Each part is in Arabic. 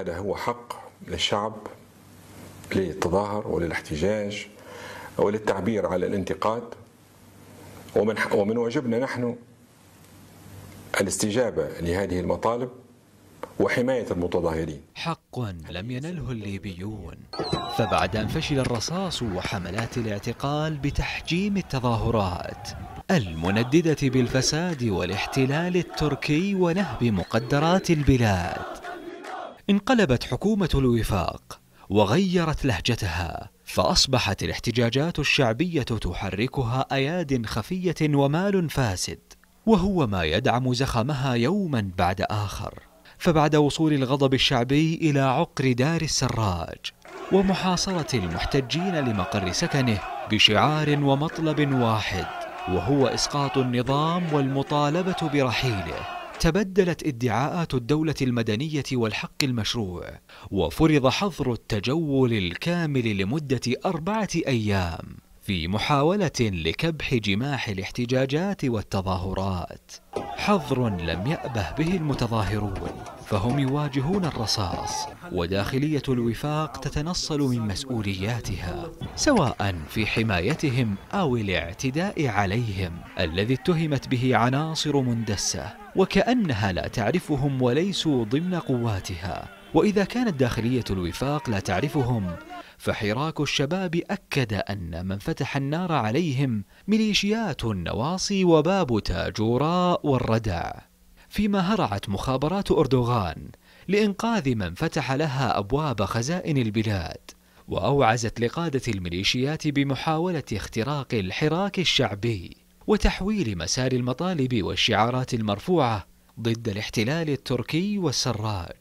هذا هو حق للشعب للتظاهر وللاحتجاج وللتعبير على الانتقاد ومن ومن واجبنا نحن الاستجابة لهذه المطالب وحماية المتظاهرين. حق لم ينله الليبيون فبعد أن فشل الرصاص وحملات الاعتقال بتحجيم التظاهرات المنددة بالفساد والاحتلال التركي ونهب مقدرات البلاد انقلبت حكومة الوفاق وغيرت لهجتها فأصبحت الاحتجاجات الشعبية تحركها أياد خفية ومال فاسد وهو ما يدعم زخمها يوما بعد آخر. فبعد وصول الغضب الشعبي إلى عقر دار السراج ومحاصرة المحتجين لمقر سكنه بشعار ومطلب واحد وهو إسقاط النظام والمطالبة برحيله. تبدلت ادعاءات الدولة المدنية والحق المشروع وفرض حظر التجول الكامل لمدة أربعة أيام في محاولة لكبح جماح الاحتجاجات والتظاهرات. حظر لم يأبه به المتظاهرون. فهم يواجهون الرصاص وداخلية الوفاق تتنصل من مسؤولياتها سواء في حمايتهم أو الاعتداء عليهم الذي اتهمت به عناصر مندسة وكأنها لا تعرفهم وليسوا ضمن قواتها. وإذا كانت داخلية الوفاق لا تعرفهم فحراك الشباب أكد أن من فتح النار عليهم ميليشيات النواصي وباب تاجوراء والردع فيما هرعت مخابرات أردوغان لإنقاذ من فتح لها أبواب خزائن البلاد وأوعزت لقادة الميليشيات بمحاولة اختراق الحراك الشعبي وتحويل مسار المطالب والشعارات المرفوعة ضد الاحتلال التركي والسراج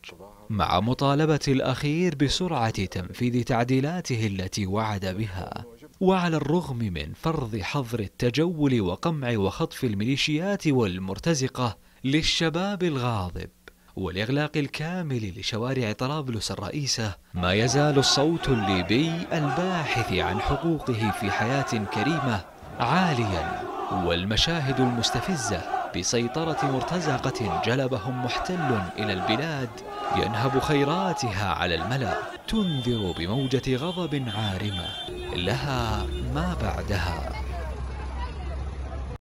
مع مطالبة الأخير بسرعة تنفيذ تعديلاته التي وعد بها. وعلى الرغم من فرض حظر التجول وقمع وخطف الميليشيات والمرتزقة للشباب الغاضب والإغلاق الكامل لشوارع طرابلس الرئيسة ما يزال الصوت الليبي الباحث عن حقوقه في حياة كريمة عاليا والمشاهد المستفزة بسيطرة مرتزقة جلبهم محتل إلى البلاد ينهب خيراتها على الملأ تنذر بموجة غضب عارمة لها ما بعدها.